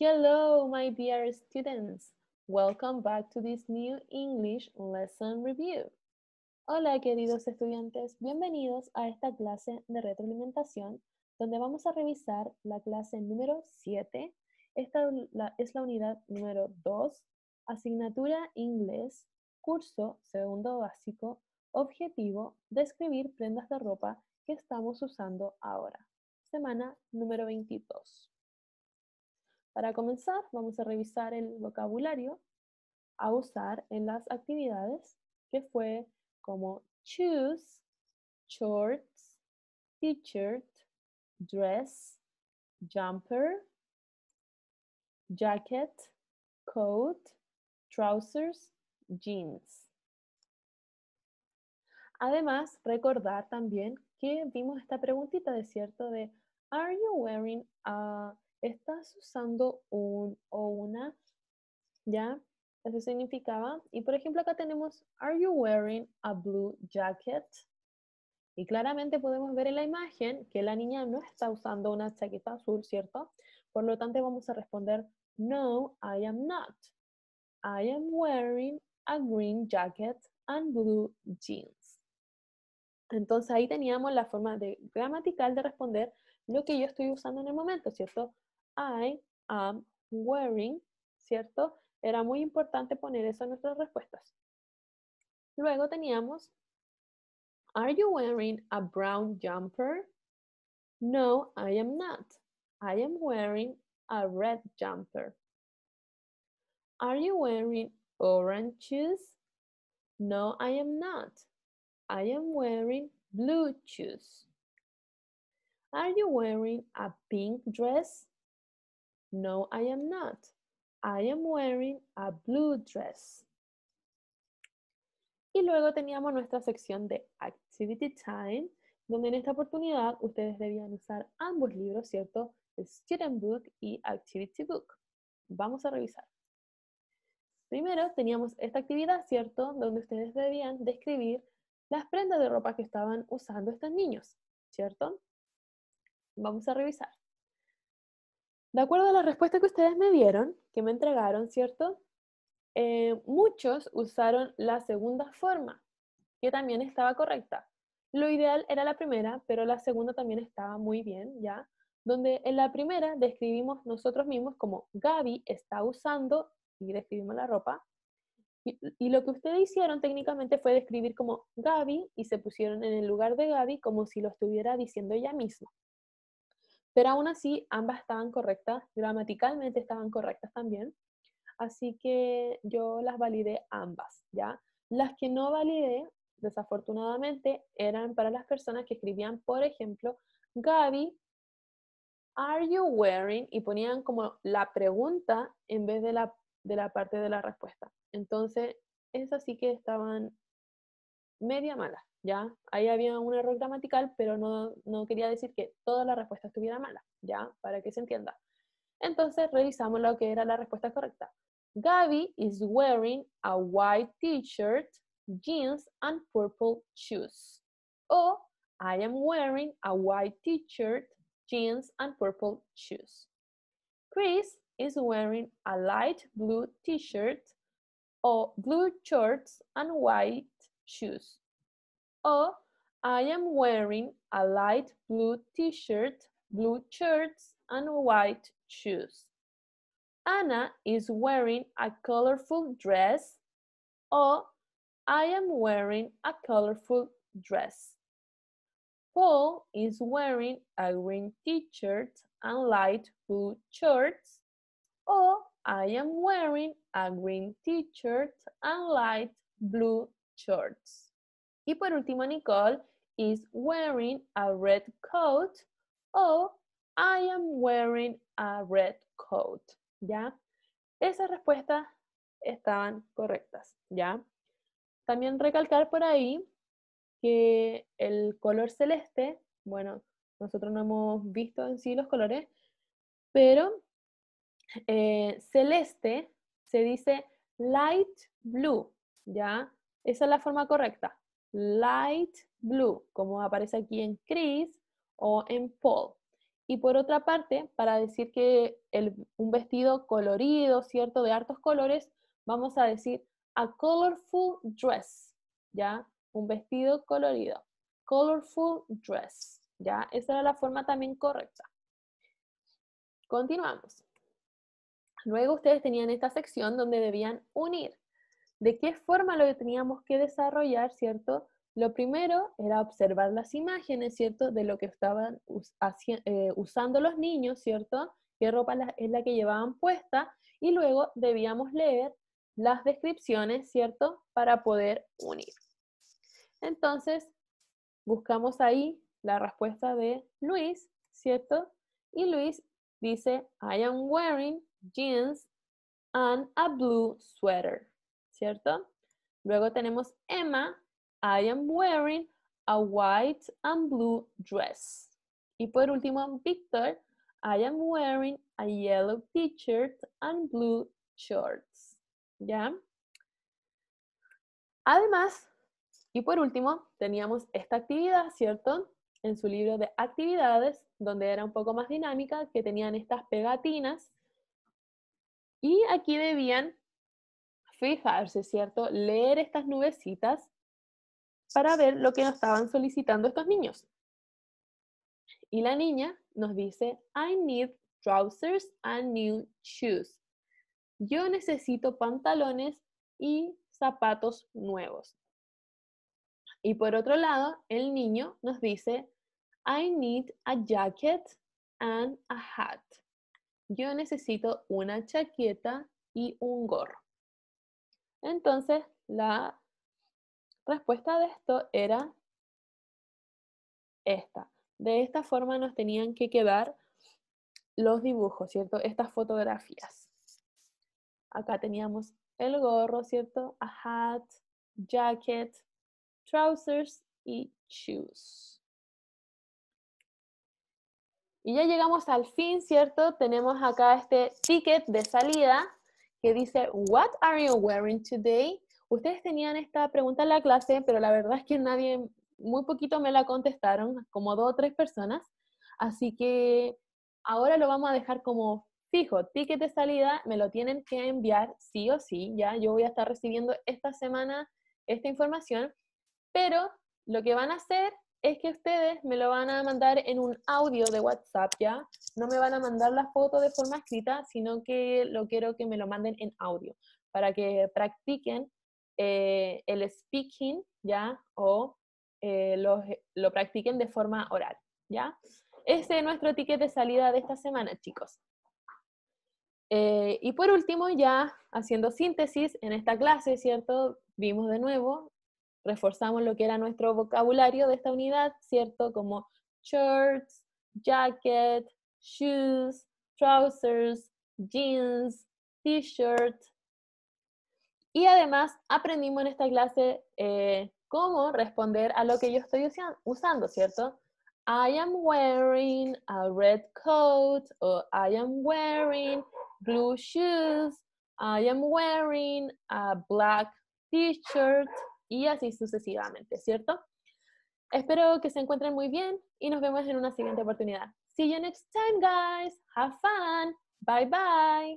Hello, my dear students. Welcome back to this new English lesson review. Hola, queridos estudiantes. Bienvenidos a esta clase de retroalimentación donde vamos a revisar la clase número 7. Esta es la unidad número 2, asignatura inglés, curso segundo básico, objetivo, describir prendas de ropa que estamos usando ahora. Semana número 22. Para comenzar, vamos a revisar el vocabulario a usar en las actividades, que fue como choose, shorts, t-shirt, dress, jumper, jacket, coat, trousers, jeans. Además, recordar también que vimos esta preguntita de cierto de Are you wearing a estás usando un o una, ¿ya? Eso significaba, y por ejemplo acá tenemos, are you wearing a blue jacket? Y claramente podemos ver en la imagen que la niña no está usando una chaqueta azul, ¿cierto? Por lo tanto vamos a responder, no, I am not. I am wearing a green jacket and blue jeans. Entonces ahí teníamos la forma de, gramatical de responder lo que yo estoy usando en el momento, ¿cierto? I am wearing, ¿cierto? Era muy importante poner eso en nuestras respuestas. Luego teníamos, Are you wearing a brown jumper? No, I am not. I am wearing a red jumper. Are you wearing orange shoes? No, I am not. I am wearing blue shoes. Are you wearing a pink dress? No, I am not. I am wearing a blue dress. Y luego teníamos nuestra sección de Activity Time, donde en esta oportunidad ustedes debían usar ambos libros, ¿cierto? Student Book y Activity Book. Vamos a revisar. Primero teníamos esta actividad, ¿cierto? Donde ustedes debían describir las prendas de ropa que estaban usando estos niños, ¿cierto? Vamos a revisar. De acuerdo a la respuesta que ustedes me dieron, que me entregaron, ¿cierto? Eh, muchos usaron la segunda forma, que también estaba correcta. Lo ideal era la primera, pero la segunda también estaba muy bien, ¿ya? Donde en la primera describimos nosotros mismos como Gaby está usando y describimos la ropa. Y, y, lo que ustedes hicieron técnicamente fue describir como Gaby y se pusieron en el lugar de Gaby como si lo estuviera diciendo ella misma. Pero aún así, ambas estaban correctas, gramaticalmente estaban correctas también. Así que yo las validé ambas, ¿ya? Las que no validé, desafortunadamente, eran para las personas que escribían, por ejemplo, Gaby, ¿are you wearing? Y ponían como la pregunta en vez de la, de la parte de la respuesta. Entonces, esas sí que estaban media malas. ¿ya? Ahí había un error gramatical, pero no, no quería decir que toda la respuesta estuviera mala, ¿ya? Para que se entienda. Entonces revisamos lo que era la respuesta correcta. Gaby is wearing a white t-shirt, jeans, and purple shoes. O I am wearing a white t-shirt, jeans, and purple shoes. Chris is wearing a light blue t-shirt, or blue shorts, and white shoes. Or I am wearing a light blue t-shirt, blue shirts, and white shoes. Anna is wearing a colorful dress. Or I am wearing a colorful dress. Paul is wearing a green t-shirt and light blue shorts. I am wearing a green t-shirt and light blue shorts. Y por último, Nicole is wearing a red coat o I am wearing a red coat. ¿Ya? Esas respuestas estaban correctas. ¿Ya? También recalcar por ahí que el color celeste, bueno, nosotros no hemos visto en sí los colores, pero eh, celeste se dice light blue, ¿ya? Esa es la forma correcta light blue, como aparece aquí en Chris o en Paul. Y por otra parte, para decir que un vestido colorido, ¿cierto? De hartos colores, vamos a decir a colorful dress, ¿ya? Un vestido colorido. Colorful dress, ¿ya? Esa era la forma también correcta. Continuamos. Luego ustedes tenían esta sección donde debían unir. ¿De qué forma lo teníamos que desarrollar, cierto? Lo primero era observar las imágenes, ¿cierto? De lo que estaban eh, usando los niños, ¿cierto? Qué ropa es la que llevaban puesta. Y luego debíamos leer las descripciones, ¿cierto? Para poder unir. Entonces, buscamos ahí la respuesta de Luis, ¿cierto? Y Luis dice, I am wearing jeans and a blue sweater, ¿cierto? Luego tenemos Emma, I am wearing a white and blue dress. Y por último, Victor, I am wearing a yellow t-shirt and blue shorts. ¿Ya? Además, y por último, teníamos esta actividad, ¿cierto? En su libro de actividades, donde era un poco más dinámica, que tenían estas pegatinas. Y aquí debían fijarse, ¿cierto? Leer estas nubecitas para ver lo que nos estaban solicitando estos niños. Y la niña nos dice, I need trousers and new shoes. Yo necesito pantalones y zapatos nuevos. Y por otro lado, el niño nos dice, I need a jacket and a hat. Yo necesito una chaqueta y un gorro. Entonces, la respuesta de esto era esta. De esta forma nos tenían que quedar los dibujos, ¿cierto? Estas fotografías. Acá teníamos el gorro, ¿cierto? A hat, jacket, trousers y shoes. Y ya llegamos al fin, ¿cierto? Tenemos acá este ticket de salida que dice, What are you wearing today? Ustedes tenían esta pregunta en la clase, pero la verdad es que nadie, muy poquito me la contestaron, como dos o tres personas. Así que ahora lo vamos a dejar como fijo, ticket de salida, me lo tienen que enviar sí o sí, ya. Yo voy a estar recibiendo esta semana esta información, pero lo que van a hacer es que ustedes me lo van a mandar en un audio de WhatsApp, ¿ya? No me van a mandar la foto de forma escrita, sino que lo quiero que me lo manden en audio, para que practiquen eh, el speaking, ¿ya? O eh, lo, practiquen de forma oral, ¿ya? Ese es nuestro ticket de salida de esta semana, chicos. Eh, y por último, ya haciendo síntesis en esta clase, ¿cierto? Vimos de nuevo, reforzamos lo que era nuestro vocabulario de esta unidad, ¿cierto? Como shirts, jacket, shoes, trousers, jeans, t-shirt, y además aprendimos en esta clase eh, cómo responder a lo que yo estoy usando, ¿cierto? I am wearing a red coat o I am wearing blue shoes, I am wearing a black t-shirt y así sucesivamente, ¿cierto? Espero que se encuentren muy bien y nos vemos en una siguiente oportunidad. See you next time, guys. Have fun. Bye bye.